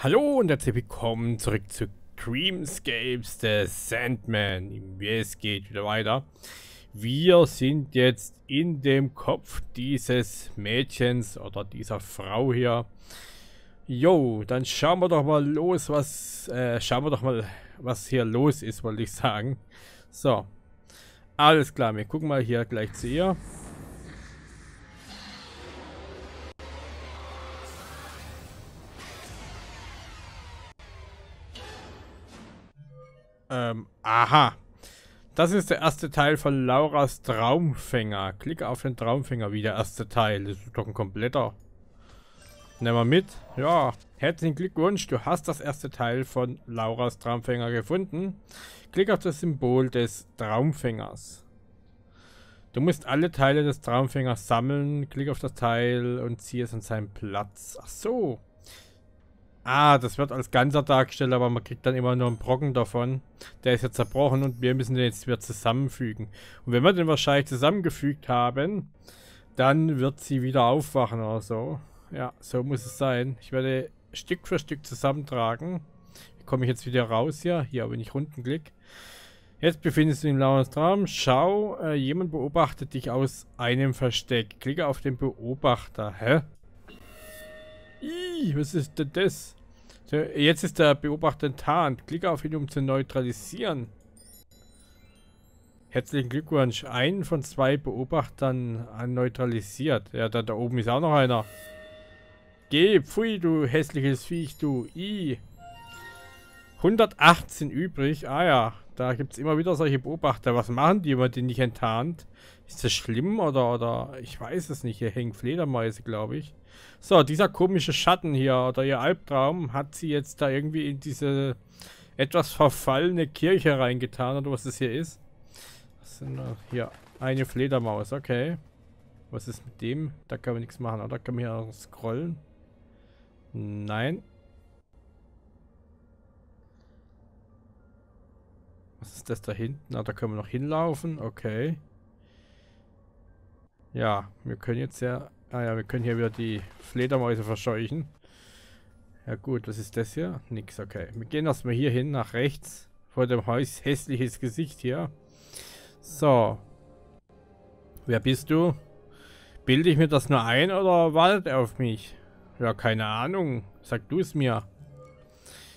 Hallo und herzlich willkommen zurück zu Dreamscapes The Sandman. Es geht wieder weiter. Wir sind jetzt in dem Kopf dieses Mädchens oder dieser Frau hier. Jo, dann schauen wir doch mal los, was äh, schauen wir doch mal, was hier los ist, wollte ich sagen. So, alles klar, wir gucken mal hier gleich zu ihr. Ähm, aha. Das ist der erste Teil von Lauras Traumfänger. Klicke auf den Traumfänger wie der erste Teil. Das ist doch ein kompletter. Nehmen wir mit. Ja, herzlichen Glückwunsch. Du hast das erste Teil von Lauras Traumfänger gefunden. Klick auf das Symbol des Traumfängers. Du musst alle Teile des Traumfängers sammeln. Klick auf das Teil und ziehe es an seinen Platz. Ach so. Ah, das wird als ganzer dargestellt, aber man kriegt dann immer nur einen Brocken davon. Der ist jetzt zerbrochen und wir müssen den jetzt wieder zusammenfügen. Und wenn wir den wahrscheinlich zusammengefügt haben, dann wird sie wieder aufwachen oder so. Ja, so muss es sein. Ich werde Stück für Stück zusammentragen. Komme ich jetzt wieder raus hier? Hier, wenn ich runden klick. Jetzt befindest du dich im Lauerstraum. Schau, äh, jemand beobachtet dich aus einem Versteck. Klicke auf den Beobachter. Hä? Ih, was ist denn das? Jetzt ist der Beobachter enttarnt. Klicke auf ihn, um zu neutralisieren. Herzlichen Glückwunsch. Einen von zwei Beobachtern neutralisiert. Ja, da, da oben ist auch noch einer. Geh, pfui, du hässliches Viech, du. I. 118 übrig. Ah ja, da gibt es immer wieder solche Beobachter. Was machen die, wenn die nicht enttarnt? Ist das schlimm oder, oder ich weiß es nicht. Hier hängen Fledermäuse, glaube ich. So, dieser komische Schatten hier oder ihr Albtraum hat sie jetzt da irgendwie in diese etwas verfallene Kirche reingetan oder was das hier ist. Was sind da? Hier, eine Fledermaus, okay. Was ist mit dem? Da kann man nichts machen, oder? Kann man hier scrollen? Nein. Was ist das da hinten? Ah, da können wir noch hinlaufen. Okay. Ja, wir können jetzt ja Ah ja, wir können hier wieder die Fledermäuse verscheuchen. Ja gut, was ist das hier? Nix, okay. Wir gehen erstmal hier hin, nach rechts. Vor dem Haus. Hässliches Gesicht hier. So. Wer bist du? Bilde ich mir das nur ein oder wartet er auf mich? Ja, keine Ahnung. Sag du es mir.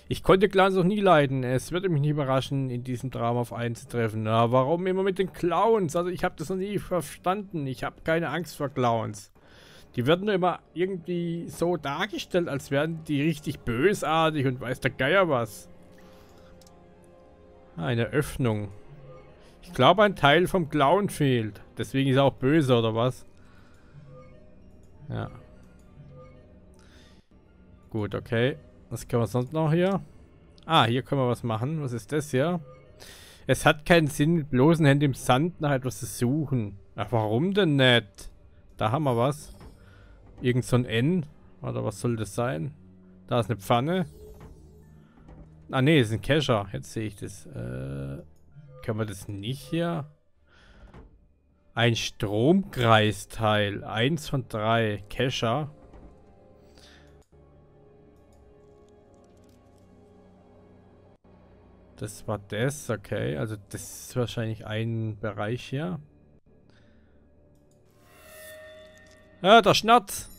Ich konnte Clowns noch nie leiden. Es würde mich nicht überraschen, in diesem Drama auf einen zu treffen. Na, warum immer mit den Clowns? Also ich habe das noch nie verstanden. Ich habe keine Angst vor Clowns. Die werden immer irgendwie so dargestellt, als wären die richtig bösartig und weiß der Geier was. Eine Öffnung. Ich glaube, ein Teil vom Clown fehlt. Deswegen ist er auch böse, oder was? Ja. Gut, okay. Was können wir sonst noch hier? Ah, hier können wir was machen. Was ist das hier? Es hat keinen Sinn, mit bloßen Händen im Sand nach etwas zu suchen. Ach, warum denn nicht? Da haben wir was. Irgend so ein N. Oder was soll das sein? Da ist eine Pfanne. Ah ne, ist ein Kescher. Jetzt sehe ich das. Äh, können wir das nicht hier? Ein Stromkreisteil. Eins von drei. Kescher. Das war das, okay. Also das ist wahrscheinlich ein Bereich hier. Ja, der Schnatz.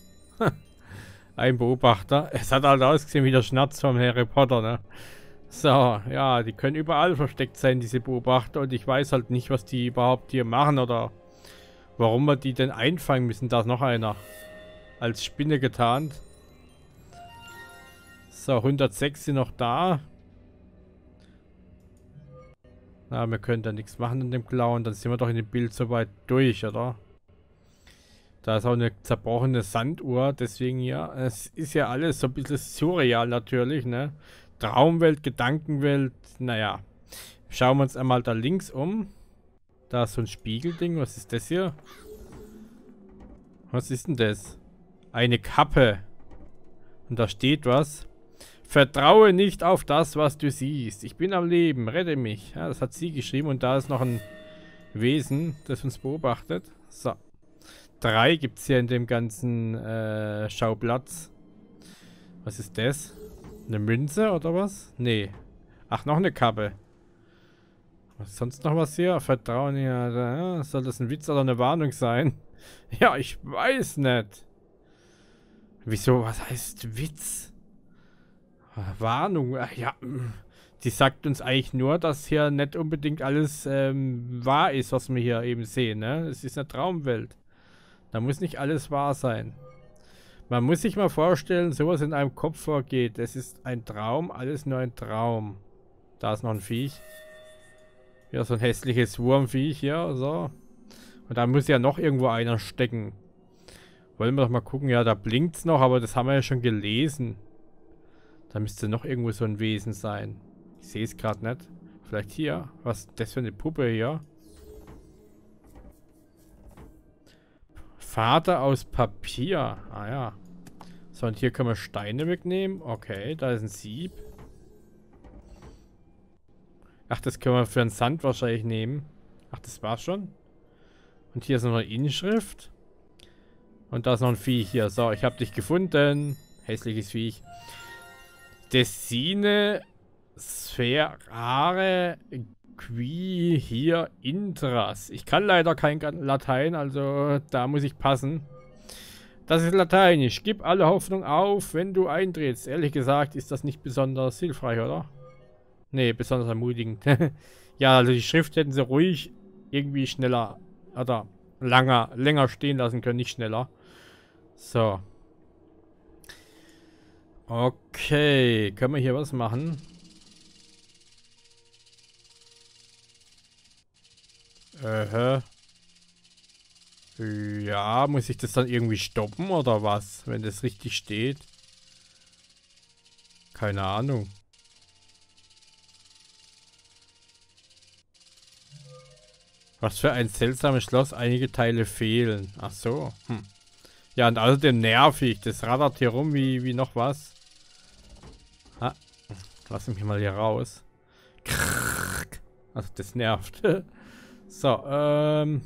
Ein Beobachter. Es hat halt ausgesehen wie der Schnatz vom Harry Potter, ne? So, ja, die können überall versteckt sein, diese Beobachter. Und ich weiß halt nicht, was die überhaupt hier machen oder warum wir die denn einfangen müssen. Da ist noch einer. Als Spinne getarnt. So, 106 sind noch da. Na, wir können da nichts machen in dem Clown. Dann sind wir doch in dem Bild soweit durch, oder? Da ist auch eine zerbrochene Sanduhr, deswegen ja, es ist ja alles so ein bisschen surreal natürlich, ne? Traumwelt, Gedankenwelt, naja. Schauen wir uns einmal da links um. Da ist so ein Spiegelding, was ist das hier? Was ist denn das? Eine Kappe. Und da steht was. Vertraue nicht auf das, was du siehst. Ich bin am Leben, rette mich. Ja, das hat sie geschrieben und da ist noch ein Wesen, das uns beobachtet. So drei gibt es hier in dem ganzen äh, Schauplatz. Was ist das? Eine Münze oder was? Nee. Ach, noch eine Kappe. Was ist sonst noch was hier? Vertrauen ja. Soll das ein Witz oder eine Warnung sein? Ja, ich weiß nicht. Wieso? Was heißt Witz? Warnung. Ja, mm. die sagt uns eigentlich nur, dass hier nicht unbedingt alles ähm, wahr ist, was wir hier eben sehen. Ne? Es ist eine Traumwelt. Da muss nicht alles wahr sein. Man muss sich mal vorstellen, sowas in einem Kopf vorgeht. Es ist ein Traum, alles nur ein Traum. Da ist noch ein Viech. Ja, so ein hässliches Wurmviech hier, so. Und da muss ja noch irgendwo einer stecken. Wollen wir doch mal gucken. Ja, da blinkt es noch, aber das haben wir ja schon gelesen. Da müsste noch irgendwo so ein Wesen sein. Ich sehe es gerade nicht. Vielleicht hier. Was ist das für eine Puppe hier? Vater aus Papier. Ah ja. So, und hier können wir Steine wegnehmen. Okay, da ist ein Sieb. Ach, das können wir für einen Sand wahrscheinlich nehmen. Ach, das war's schon. Und hier ist noch eine Inschrift. Und da ist noch ein Vieh hier. So, ich habe dich gefunden. Hässliches Viech. Dessine Sferare qui hier intras. Ich kann leider kein Latein, also da muss ich passen. Das ist Lateinisch. Gib alle Hoffnung auf, wenn du eintrittst. Ehrlich gesagt ist das nicht besonders hilfreich, oder? Nee, besonders ermutigend. ja, also die Schrift hätten sie ruhig irgendwie schneller oder langer, länger stehen lassen können, nicht schneller. So. Okay, können wir hier was machen? Äh, ja, muss ich das dann irgendwie stoppen oder was, wenn das richtig steht? Keine Ahnung. Was für ein seltsames Schloss, einige Teile fehlen. Ach so. Hm. Ja, und außerdem nervig. Das rattert hier rum wie, wie noch was. Ah, lass mich mal hier raus. Also das nervt. so, ähm...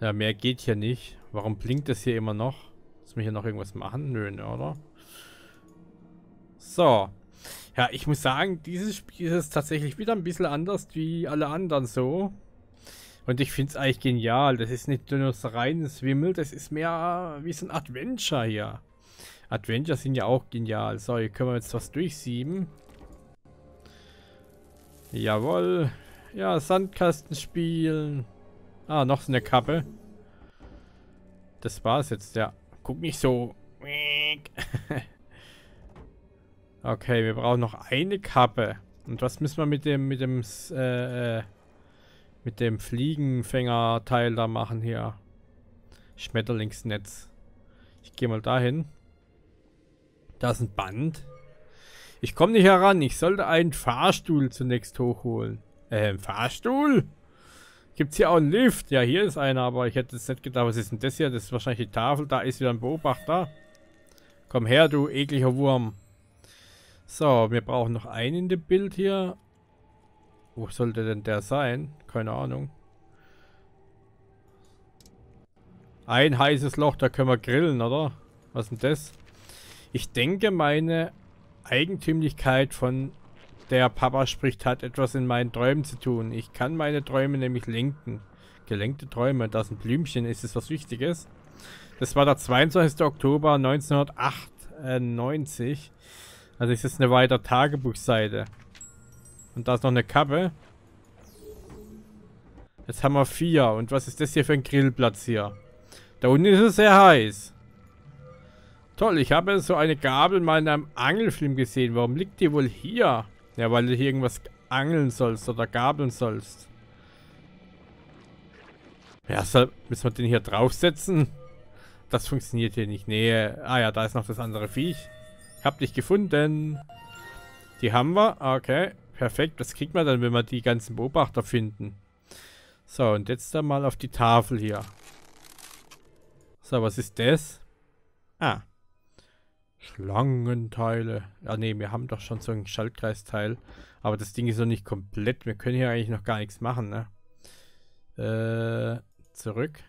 Ja, mehr geht hier nicht. Warum blinkt das hier immer noch? Muss wir hier noch irgendwas machen? Nö, ne, oder? So. Ja, ich muss sagen, dieses Spiel ist tatsächlich wieder ein bisschen anders wie alle anderen so. Und ich finde es eigentlich genial. Das ist nicht nur so reines Wimmel, das ist mehr wie so ein Adventure hier. Adventure sind ja auch genial. So, hier können wir jetzt was durchsieben. Jawohl. Ja, Sandkasten spielen. Ah, noch eine Kappe. Das war's jetzt, ja. Guck nicht so. okay, wir brauchen noch eine Kappe. Und was müssen wir mit dem, mit dem, äh, mit dem Fliegenfänger-Teil da machen hier? Schmetterlingsnetz. Ich gehe mal dahin. Da ist ein Band. Ich komme nicht heran. Ich sollte einen Fahrstuhl zunächst hochholen. Äh, Fahrstuhl? Gibt es hier auch einen Lift? Ja, hier ist einer, aber ich hätte es nicht gedacht. Was ist denn das hier? Das ist wahrscheinlich die Tafel. Da ist wieder ein Beobachter. Komm her, du ekliger Wurm. So, wir brauchen noch einen in dem Bild hier. Wo sollte denn der sein? Keine Ahnung. Ein heißes Loch, da können wir grillen, oder? Was ist denn das? Ich denke, meine Eigentümlichkeit von der Papa spricht, hat etwas in meinen Träumen zu tun. Ich kann meine Träume nämlich lenken. Gelenkte Träume, da ist ein Blümchen, ist es was Wichtiges? Das war der 22. Oktober 1998. Also ist das eine weitere Tagebuchseite. Und da ist noch eine Kappe. Jetzt haben wir vier. Und was ist das hier für ein Grillplatz hier? Da unten ist es sehr heiß. Toll, ich habe so eine Gabel mal in einem Angelfilm gesehen. Warum liegt die wohl hier? Ja, weil du hier irgendwas angeln sollst oder gabeln sollst. Ja, soll, müssen wir den hier draufsetzen? Das funktioniert hier nicht. Nee, ah ja, da ist noch das andere Viech. Ich hab dich gefunden. Die haben wir. Okay, perfekt. Das kriegt man dann, wenn wir die ganzen Beobachter finden. So, und jetzt dann mal auf die Tafel hier. So, was ist das? Ah, Schlangenteile. Ja, ne, wir haben doch schon so ein Schaltkreisteil. Aber das Ding ist noch nicht komplett. Wir können hier eigentlich noch gar nichts machen, ne? Äh, zurück.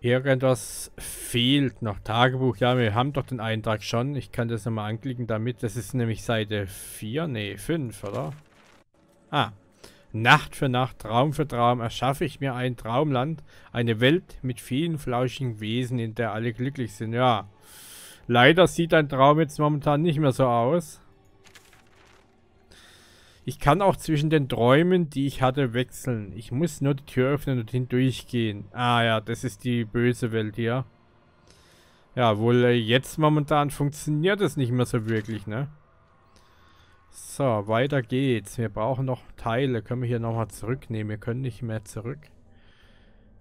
Irgendwas fehlt noch. Tagebuch, ja, wir haben doch den Eintrag schon. Ich kann das nochmal anklicken damit. Das ist nämlich Seite 4, nee, 5, oder? Ah. Nacht für Nacht, Traum für Traum erschaffe ich mir ein Traumland, eine Welt mit vielen flauschigen Wesen, in der alle glücklich sind. Ja, leider sieht ein Traum jetzt momentan nicht mehr so aus. Ich kann auch zwischen den Träumen, die ich hatte, wechseln. Ich muss nur die Tür öffnen und hindurchgehen. Ah ja, das ist die böse Welt hier. Ja, wohl äh, jetzt momentan funktioniert es nicht mehr so wirklich, ne? So, weiter geht's. Wir brauchen noch Teile. Können wir hier nochmal zurücknehmen? Wir können nicht mehr zurück.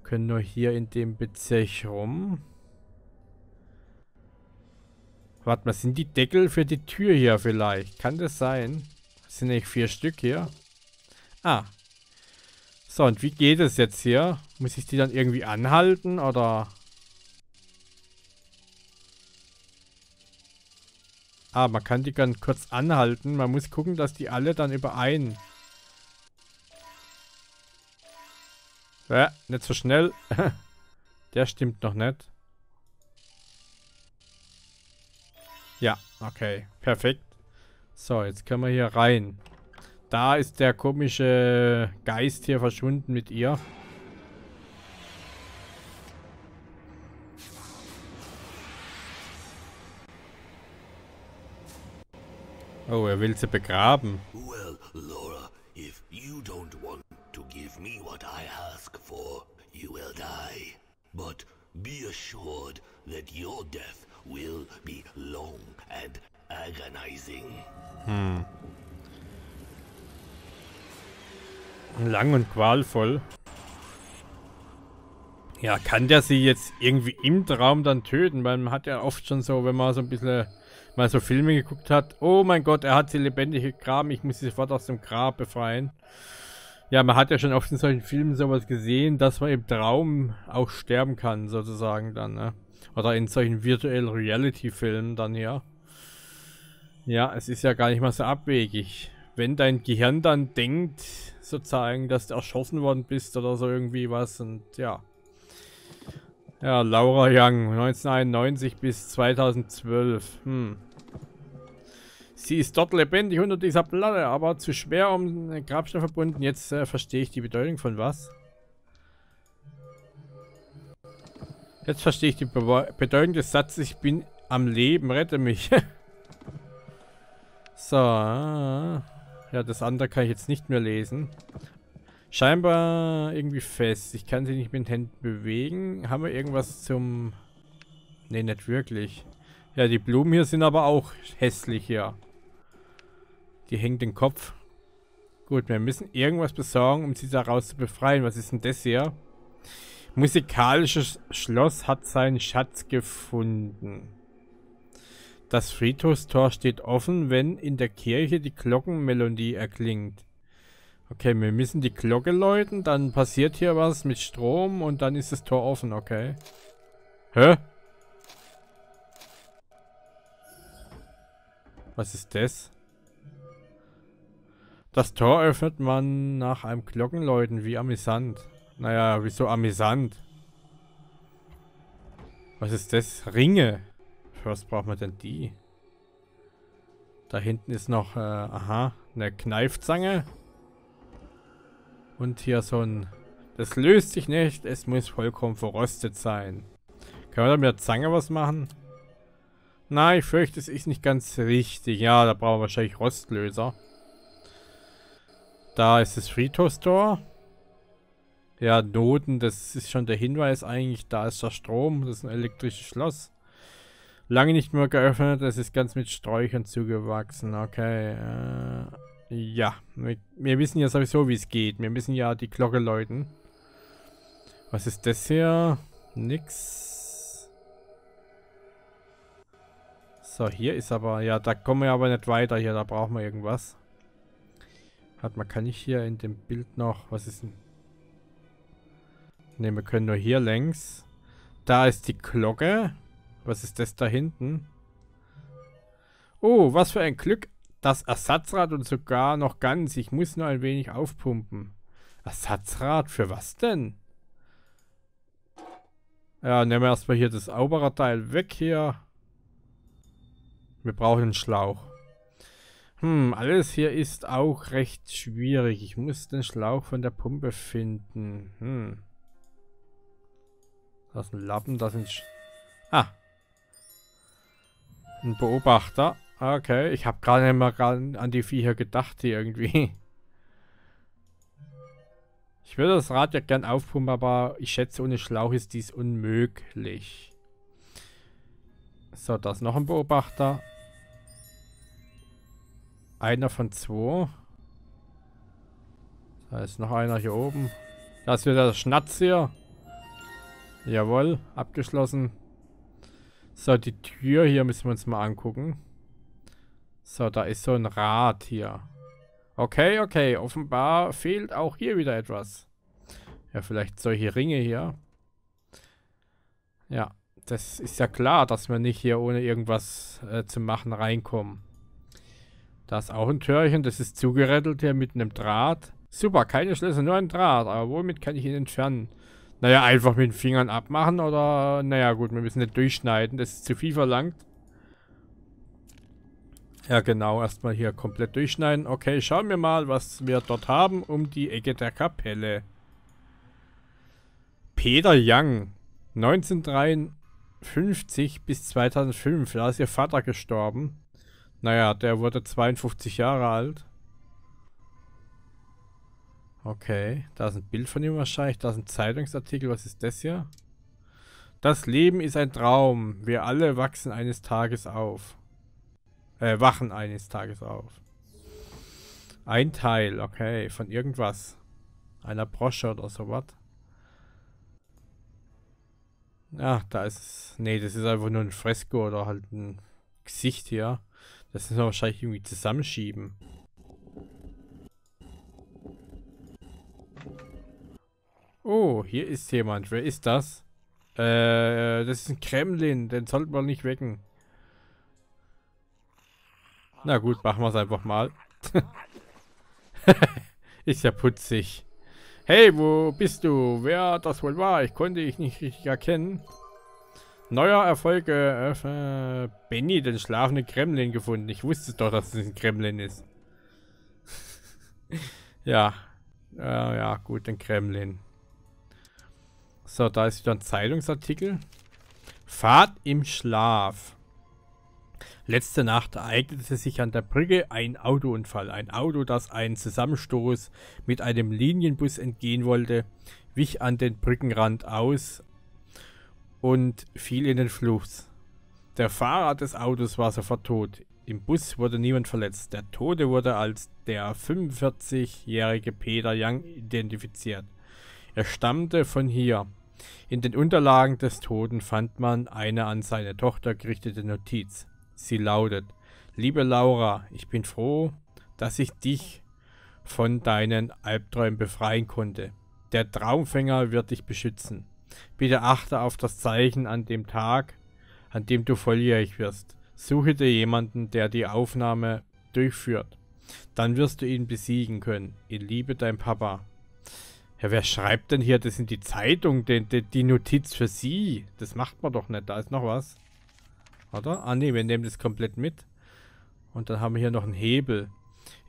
Können nur hier in dem Bezirk rum. Warte mal, sind die Deckel für die Tür hier vielleicht? Kann das sein? Das sind nicht vier Stück hier. Ah. So, und wie geht es jetzt hier? Muss ich die dann irgendwie anhalten oder... Ah, man kann die ganz kurz anhalten. Man muss gucken, dass die alle dann überein... Ja, nicht so schnell. Der stimmt noch nicht. Ja, okay. Perfekt. So, jetzt können wir hier rein. Da ist der komische Geist hier verschwunden mit ihr. Oh, er will sie begraben. Well, Laura, if you don't want to give me what I ask for, you will die. But be assured that your death will be long and agonizing. Hm. Lang und qualvoll. Ja, kann der sie jetzt irgendwie im Traum dann töten? Weil man hat ja oft schon so, wenn man so ein bisschen mal so Filme geguckt hat. Oh mein Gott, er hat sie lebendig gegraben. Ich muss sie sofort aus dem Grab befreien. Ja, man hat ja schon oft in solchen Filmen sowas gesehen, dass man im Traum auch sterben kann, sozusagen dann, ne? Oder in solchen Virtual Reality Filmen dann, ja. Ja, es ist ja gar nicht mal so abwegig. Wenn dein Gehirn dann denkt, sozusagen, dass du erschossen worden bist oder so irgendwie was und ja. Ja, Laura Young, 1991 bis 2012. Hm. Sie ist dort lebendig unter dieser Platte, aber zu schwer um den Grabstein verbunden. Jetzt äh, verstehe ich die Bedeutung von was. Jetzt verstehe ich die Be Bedeutung des Satzes, ich bin am Leben, rette mich. so. Ja, das andere kann ich jetzt nicht mehr lesen. Scheinbar irgendwie fest. Ich kann sie nicht mit den Händen bewegen. Haben wir irgendwas zum... Ne, nicht wirklich. Ja, die Blumen hier sind aber auch hässlich hier. Die hängt den Kopf. Gut, wir müssen irgendwas besorgen, um sie daraus zu befreien. Was ist denn das hier? Musikalisches Schloss hat seinen Schatz gefunden. Das Friedhofstor steht offen, wenn in der Kirche die Glockenmelodie erklingt. Okay, wir müssen die Glocke läuten, dann passiert hier was mit Strom und dann ist das Tor offen, okay. Hä? Was ist das? Das Tor öffnet man nach einem Glockenläuten, wie amüsant. Naja, wieso amüsant? Was ist das? Ringe. Was braucht man denn die? Da hinten ist noch, äh, aha, eine Kneifzange. Und hier so ein... Das löst sich nicht. Es muss vollkommen verrostet sein. Können wir da mit der Zange was machen? Nein, ich fürchte, es ist nicht ganz richtig. Ja, da brauchen wir wahrscheinlich Rostlöser. Da ist das Friedhofstor. Ja, Noten, das ist schon der Hinweis eigentlich. Da ist der Strom. Das ist ein elektrisches Schloss. Lange nicht mehr geöffnet. Es ist ganz mit Sträuchern zugewachsen. Okay. Äh ja, wir, wir, wissen ja sowieso, wie es geht. Wir müssen ja die Glocke läuten. Was ist das hier? Nix. So, hier ist aber... Ja, da kommen wir aber nicht weiter hier. Da brauchen wir irgendwas. Warte mal, kann ich hier in dem Bild noch... Was ist denn... Ne, wir können nur hier längs. Da ist die Glocke. Was ist das da hinten? Oh, was für ein Glück das Ersatzrad und sogar noch ganz. Ich muss nur ein wenig aufpumpen. Ersatzrad? Für was denn? Ja, nehmen wir erstmal hier das Auberer-Teil weg hier. Wir brauchen einen Schlauch. Hm, alles hier ist auch recht schwierig. Ich muss den Schlauch von der Pumpe finden. Hm. Das ist ein Lappen, das sind... Sch ah. Ein Beobachter. Okay, ich habe gerade mal an die Viecher gedacht hier irgendwie. Ich würde das Rad ja gern aufpumpen, aber ich schätze, ohne Schlauch ist dies unmöglich. So, da ist noch ein Beobachter. Einer von zwei. Da ist noch einer hier oben. Da ist wieder der Schnatz hier. Jawohl, abgeschlossen. So, die Tür hier müssen wir uns mal angucken. So, da ist so ein Rad hier. Okay, okay. Offenbar fehlt auch hier wieder etwas. Ja, vielleicht solche Ringe hier. Ja, das ist ja klar, dass wir nicht hier ohne irgendwas äh, zu machen reinkommen. Da ist auch ein Türchen, das ist zugerettelt hier mit einem Draht. Super, keine Schlüssel, nur ein Draht. Aber womit kann ich ihn entfernen? Naja, einfach mit den Fingern abmachen oder... Naja, gut, wir müssen nicht durchschneiden, das ist zu viel verlangt. Ja, genau. Erstmal hier komplett durchschneiden. Okay, schauen wir mal, was wir dort haben um die Ecke der Kapelle. Peter Young. 1953 bis 2005. Da ist ihr Vater gestorben. Naja, der wurde 52 Jahre alt. Okay, da ist ein Bild von ihm wahrscheinlich. Da ist ein Zeitungsartikel. Was ist das hier? Das Leben ist ein Traum. Wir alle wachsen eines Tages auf. Äh, wachen eines Tages auf. Ein Teil, okay, von irgendwas. Einer Brosche oder sowas. Ja, da ist... Nee, das ist einfach nur ein Fresko oder halt ein Gesicht hier. Das müssen wir wahrscheinlich irgendwie zusammenschieben. Oh, hier ist jemand. Wer ist das? Äh, das ist ein Kremlin. Den sollten wir nicht wecken. Na gut, machen wir es einfach mal. ist ja putzig. Hey, wo bist du? Wer das wohl war? Ich konnte dich nicht richtig erkennen. Neuer Erfolg. Äh, Benny, den schlafenden Kremlin gefunden. Ich wusste doch, dass es ein Kremlin ist. ja. Äh, ja, gut, den Kremlin. So, da ist wieder ein Zeitungsartikel. Fahrt im Schlaf. Letzte Nacht ereignete sich an der Brücke ein Autounfall. Ein Auto, das einen Zusammenstoß mit einem Linienbus entgehen wollte, wich an den Brückenrand aus und fiel in den Fluss. Der Fahrer des Autos war sofort tot. Im Bus wurde niemand verletzt. Der Tote wurde als der 45-jährige Peter Young identifiziert. Er stammte von hier. In den Unterlagen des Toten fand man eine an seine Tochter gerichtete Notiz. Sie lautet, liebe Laura, ich bin froh, dass ich dich von deinen Albträumen befreien konnte. Der Traumfänger wird dich beschützen. Bitte achte auf das Zeichen an dem Tag, an dem du volljährig wirst. Suche dir jemanden, der die Aufnahme durchführt. Dann wirst du ihn besiegen können. In Liebe dein Papa. Ja, wer schreibt denn hier das in die Zeitung, die, die, die Notiz für sie? Das macht man doch nicht. Da ist noch was. Oder? Ah ne, wir nehmen das komplett mit. Und dann haben wir hier noch einen Hebel.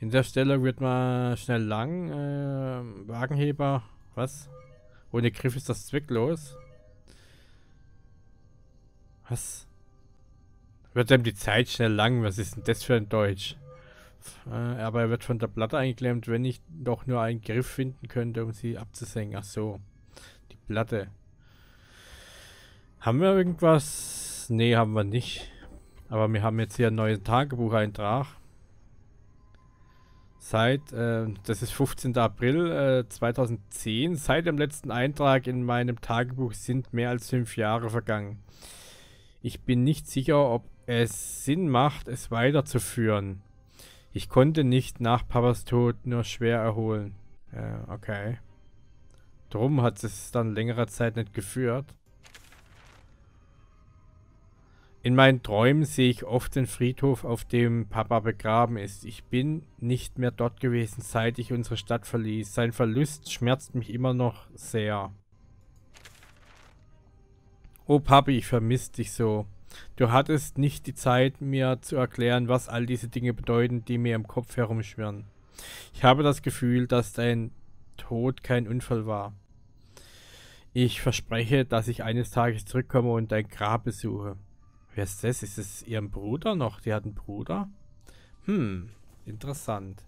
In der Stelle wird man schnell lang. Äh, Wagenheber. Was? Ohne Griff ist das zwecklos. Was? Wird einem die Zeit schnell lang? Was ist denn das für ein Deutsch? Äh, aber er wird von der Platte eingeklemmt, wenn ich doch nur einen Griff finden könnte, um sie abzusenken. Ach so. Die Platte. Haben wir irgendwas Nee, haben wir nicht. Aber wir haben jetzt hier einen neuen Tagebucheintrag. Seit, äh, das ist 15. April äh, 2010. Seit dem letzten Eintrag in meinem Tagebuch sind mehr als fünf Jahre vergangen. Ich bin nicht sicher, ob es Sinn macht, es weiterzuführen. Ich konnte nicht nach Papas Tod nur schwer erholen. Äh, okay. Drum hat es dann längere Zeit nicht geführt. In meinen Träumen sehe ich oft den Friedhof, auf dem Papa begraben ist. Ich bin nicht mehr dort gewesen, seit ich unsere Stadt verließ. Sein Verlust schmerzt mich immer noch sehr. Oh Papi, ich vermisse dich so. Du hattest nicht die Zeit, mir zu erklären, was all diese Dinge bedeuten, die mir im Kopf herumschwirren. Ich habe das Gefühl, dass dein Tod kein Unfall war. Ich verspreche, dass ich eines Tages zurückkomme und dein Grab besuche. Wer ist das? Ist es ihrem Bruder noch? Die hat einen Bruder? Hm, interessant.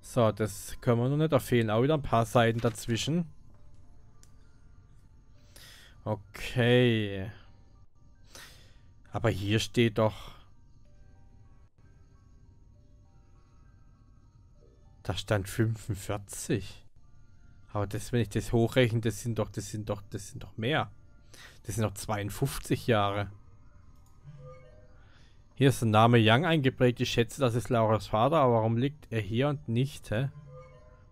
So, das können wir noch nicht. Da fehlen auch wieder ein paar Seiten dazwischen. Okay. Aber hier steht doch... Da stand 45. Aber das, wenn ich das hochrechne, das sind doch, das sind doch, das sind doch mehr. Das sind doch 52 Jahre. Hier ist der Name Young eingeprägt. Ich schätze, das ist Lauras Vater, aber warum liegt er hier und nicht, hä?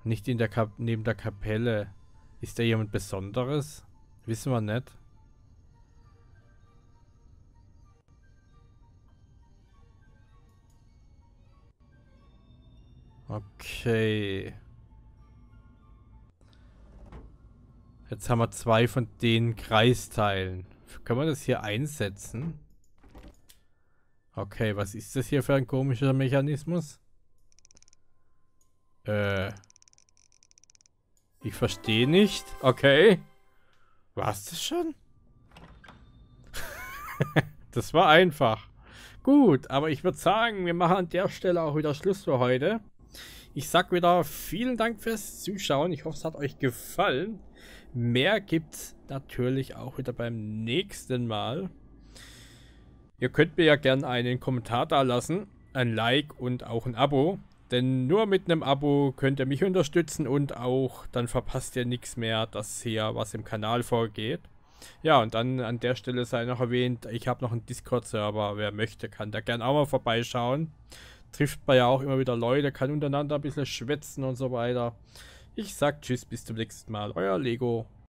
Nicht in der Kap neben der Kapelle. Ist er jemand Besonderes? Wissen wir nicht. Okay. Jetzt haben wir zwei von den Kreisteilen. Können wir das hier einsetzen? Okay, was ist das hier für ein komischer Mechanismus? Äh. Ich verstehe nicht. Okay. War's das schon? das war einfach. Gut, aber ich würde sagen, wir machen an der Stelle auch wieder Schluss für heute. Ich sag wieder vielen Dank fürs Zuschauen. Ich hoffe, es hat euch gefallen. Mehr gibt's natürlich auch wieder beim nächsten Mal. Ihr könnt mir ja gerne einen Kommentar da lassen, ein Like und auch ein Abo. Denn nur mit einem Abo könnt ihr mich unterstützen und auch dann verpasst ihr nichts mehr, dass hier was im Kanal vorgeht. Ja, und dann an der Stelle sei noch erwähnt, ich habe noch einen Discord-Server. Wer möchte, kann da gerne auch mal vorbeischauen. Trifft man ja auch immer wieder Leute, kann untereinander ein bisschen schwätzen und so weiter. Ich sag Tschüss, bis zum nächsten Mal. Euer Lego.